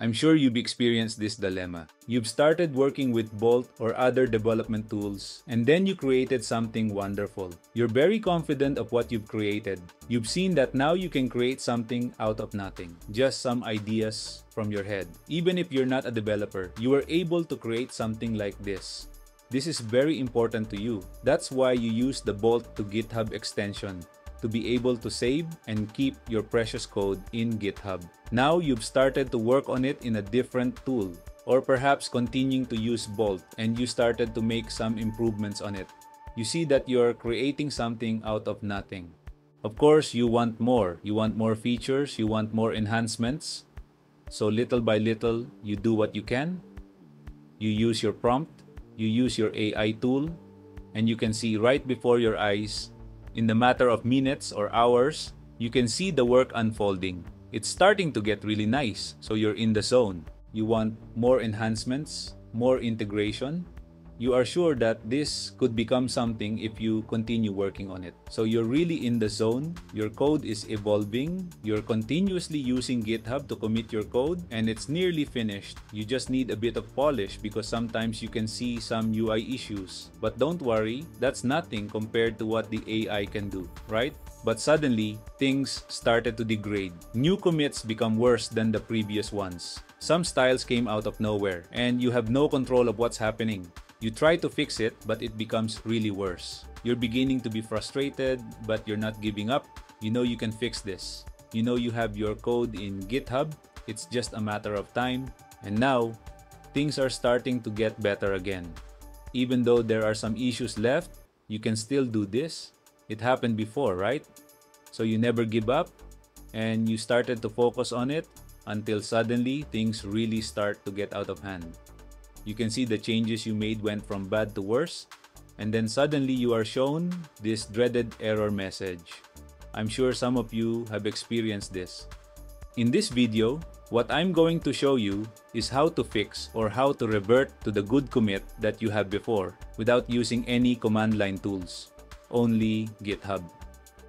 I'm sure you've experienced this dilemma. You've started working with Bolt or other development tools, and then you created something wonderful. You're very confident of what you've created. You've seen that now you can create something out of nothing, just some ideas from your head. Even if you're not a developer, you are able to create something like this. This is very important to you. That's why you use the Bolt to GitHub extension to be able to save and keep your precious code in GitHub. Now you've started to work on it in a different tool, or perhaps continuing to use Bolt and you started to make some improvements on it. You see that you're creating something out of nothing. Of course, you want more. You want more features, you want more enhancements. So little by little, you do what you can. You use your prompt, you use your AI tool, and you can see right before your eyes in the matter of minutes or hours, you can see the work unfolding. It's starting to get really nice, so you're in the zone. You want more enhancements, more integration, you are sure that this could become something if you continue working on it. So you're really in the zone, your code is evolving, you're continuously using GitHub to commit your code, and it's nearly finished. You just need a bit of polish because sometimes you can see some UI issues. But don't worry, that's nothing compared to what the AI can do, right? But suddenly, things started to degrade. New commits become worse than the previous ones. Some styles came out of nowhere, and you have no control of what's happening. You try to fix it, but it becomes really worse. You're beginning to be frustrated, but you're not giving up. You know you can fix this. You know you have your code in GitHub. It's just a matter of time. And now, things are starting to get better again. Even though there are some issues left, you can still do this. It happened before, right? So you never give up and you started to focus on it until suddenly things really start to get out of hand. You can see the changes you made went from bad to worse, and then suddenly you are shown this dreaded error message. I'm sure some of you have experienced this. In this video, what I'm going to show you is how to fix or how to revert to the good commit that you have before without using any command line tools, only GitHub.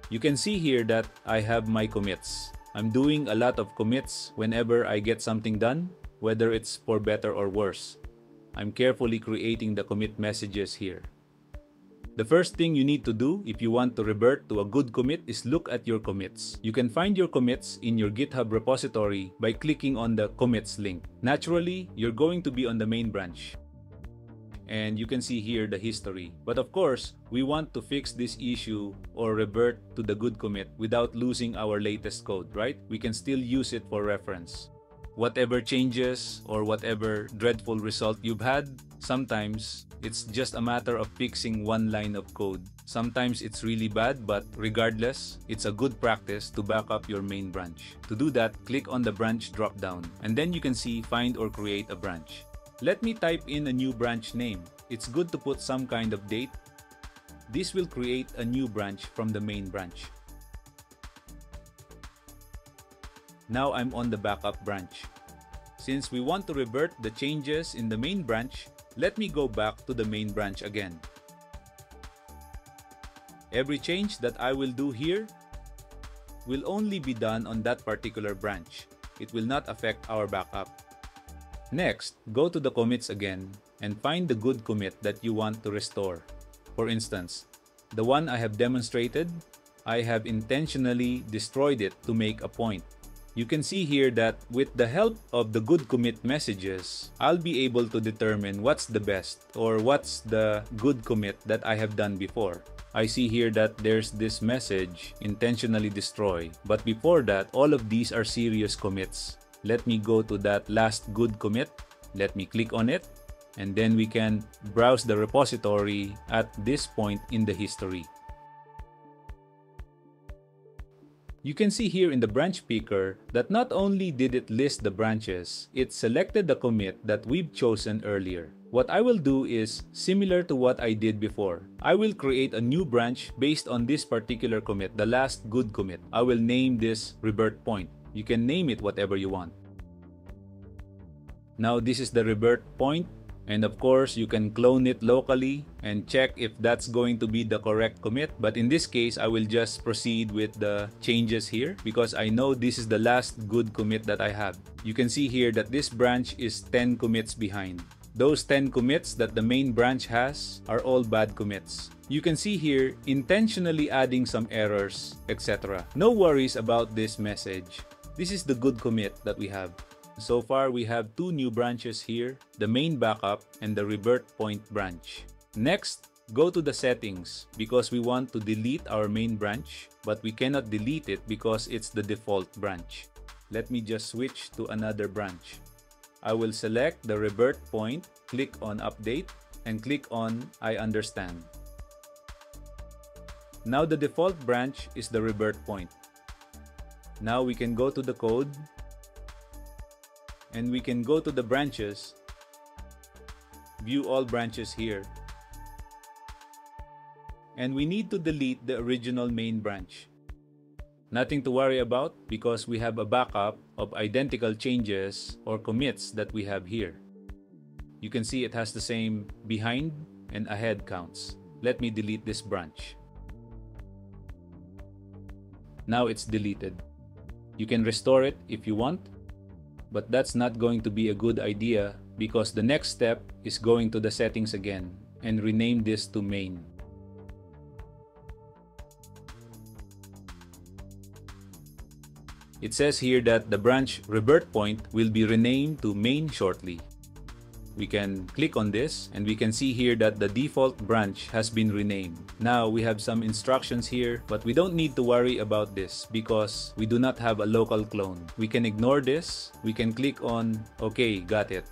You can see here that I have my commits. I'm doing a lot of commits whenever I get something done, whether it's for better or worse. I'm carefully creating the commit messages here. The first thing you need to do if you want to revert to a good commit is look at your commits. You can find your commits in your GitHub repository by clicking on the commits link. Naturally, you're going to be on the main branch. And you can see here the history. But of course, we want to fix this issue or revert to the good commit without losing our latest code, right? We can still use it for reference whatever changes or whatever dreadful result you've had, sometimes it's just a matter of fixing one line of code. Sometimes it's really bad, but regardless, it's a good practice to back up your main branch. To do that, click on the branch dropdown, and then you can see find or create a branch. Let me type in a new branch name. It's good to put some kind of date. This will create a new branch from the main branch. Now I'm on the backup branch. Since we want to revert the changes in the main branch, let me go back to the main branch again. Every change that I will do here will only be done on that particular branch. It will not affect our backup. Next, go to the commits again and find the good commit that you want to restore. For instance, the one I have demonstrated, I have intentionally destroyed it to make a point. You can see here that with the help of the good commit messages, I'll be able to determine what's the best or what's the good commit that I have done before. I see here that there's this message, intentionally destroy. But before that, all of these are serious commits. Let me go to that last good commit. Let me click on it. And then we can browse the repository at this point in the history. You can see here in the branch picker that not only did it list the branches, it selected the commit that we've chosen earlier. What I will do is similar to what I did before. I will create a new branch based on this particular commit, the last good commit. I will name this revert point. You can name it whatever you want. Now this is the revert point And of course, you can clone it locally and check if that's going to be the correct commit. But in this case, I will just proceed with the changes here because I know this is the last good commit that I have. You can see here that this branch is 10 commits behind. Those 10 commits that the main branch has are all bad commits. You can see here intentionally adding some errors, etc. No worries about this message. This is the good commit that we have. So far, we have two new branches here, the main backup and the revert point branch. Next, go to the settings because we want to delete our main branch, but we cannot delete it because it's the default branch. Let me just switch to another branch. I will select the revert point, click on update, and click on I understand. Now the default branch is the revert point. Now we can go to the code and we can go to the branches, view all branches here. And we need to delete the original main branch. Nothing to worry about because we have a backup of identical changes or commits that we have here. You can see it has the same behind and ahead counts. Let me delete this branch. Now it's deleted. You can restore it if you want but that's not going to be a good idea because the next step is going to the settings again and rename this to main. It says here that the branch revert point will be renamed to main shortly we can click on this and we can see here that the default branch has been renamed. Now we have some instructions here but we don't need to worry about this because we do not have a local clone. We can ignore this. We can click on OK, got it.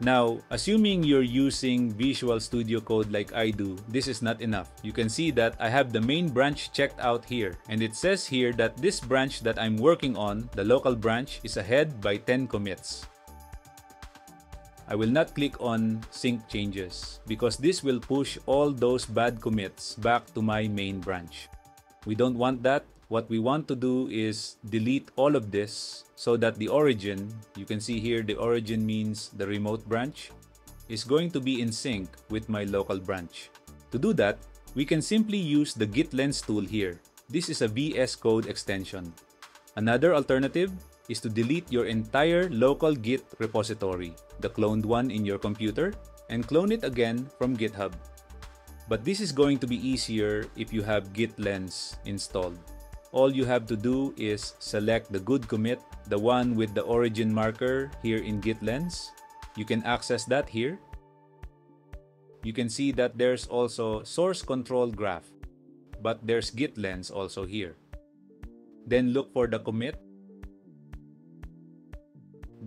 Now, assuming you're using Visual Studio Code like I do, this is not enough. You can see that I have the main branch checked out here. And it says here that this branch that I'm working on, the local branch, is ahead by 10 commits. I will not click on sync changes because this will push all those bad commits back to my main branch. We don't want that. What we want to do is delete all of this so that the origin, you can see here the origin means the remote branch, is going to be in sync with my local branch. To do that, we can simply use the GitLens tool here. This is a VS Code extension. Another alternative is to delete your entire local Git repository, the cloned one in your computer, and clone it again from GitHub. But this is going to be easier if you have GitLens installed. All you have to do is select the good commit, the one with the origin marker here in GitLens. You can access that here. You can see that there's also source control graph, but there's GitLens also here. Then look for the commit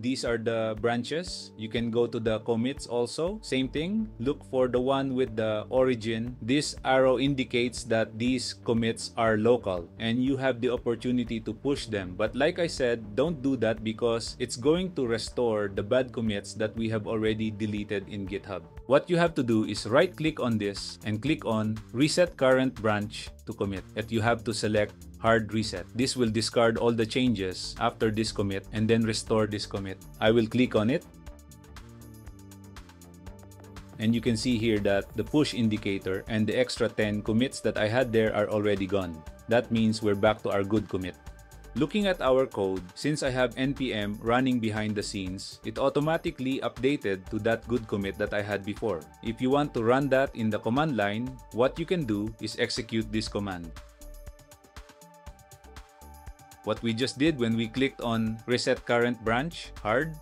these are the branches. You can go to the commits also. Same thing. Look for the one with the origin. This arrow indicates that these commits are local and you have the opportunity to push them. But like I said, don't do that because it's going to restore the bad commits that we have already deleted in GitHub. What you have to do is right click on this and click on reset current branch to commit. That you have to select hard reset. This will discard all the changes after this commit and then restore this commit. I will click on it. And you can see here that the push indicator and the extra 10 commits that I had there are already gone. That means we're back to our good commit. Looking at our code, since I have npm running behind the scenes, it automatically updated to that good commit that I had before. If you want to run that in the command line, what you can do is execute this command. What we just did when we clicked on reset current branch hard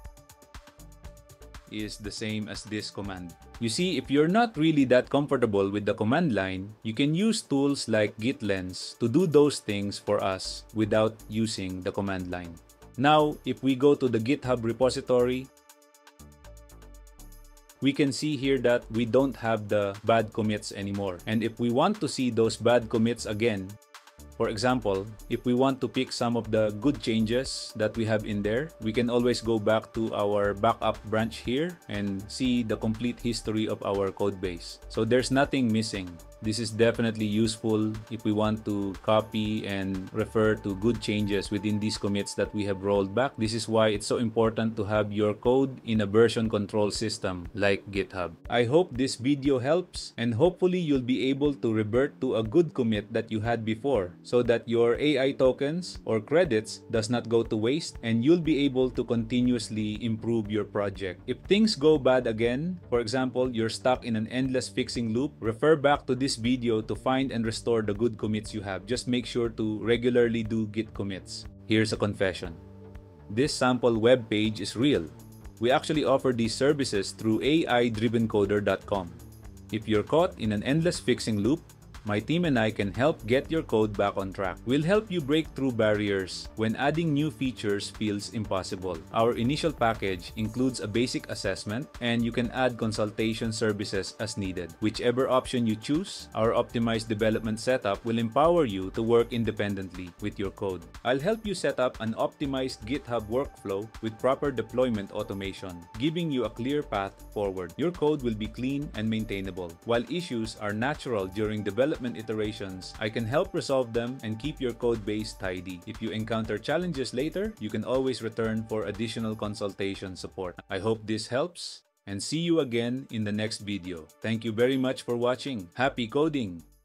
is the same as this command. You see, if you're not really that comfortable with the command line, you can use tools like GitLens to do those things for us without using the command line. Now, if we go to the GitHub repository, we can see here that we don't have the bad commits anymore. And if we want to see those bad commits again, for example, if we want to pick some of the good changes that we have in there, we can always go back to our backup branch here and see the complete history of our code base. So there's nothing missing. This is definitely useful if we want to copy and refer to good changes within these commits that we have rolled back. This is why it's so important to have your code in a version control system like GitHub. I hope this video helps and hopefully you'll be able to revert to a good commit that you had before so that your AI tokens or credits does not go to waste and you'll be able to continuously improve your project. If things go bad again, for example, you're stuck in an endless fixing loop, refer back to this video to find and restore the good commits you have. Just make sure to regularly do git commits. Here's a confession. This sample web page is real. We actually offer these services through AI-drivencoder.com. If you're caught in an endless fixing loop, my team and I can help get your code back on track. We'll help you break through barriers when adding new features feels impossible. Our initial package includes a basic assessment and you can add consultation services as needed. Whichever option you choose, our optimized development setup will empower you to work independently with your code. I'll help you set up an optimized GitHub workflow with proper deployment automation, giving you a clear path forward. Your code will be clean and maintainable. While issues are natural during development development iterations, I can help resolve them and keep your code base tidy. If you encounter challenges later, you can always return for additional consultation support. I hope this helps and see you again in the next video. Thank you very much for watching. Happy coding!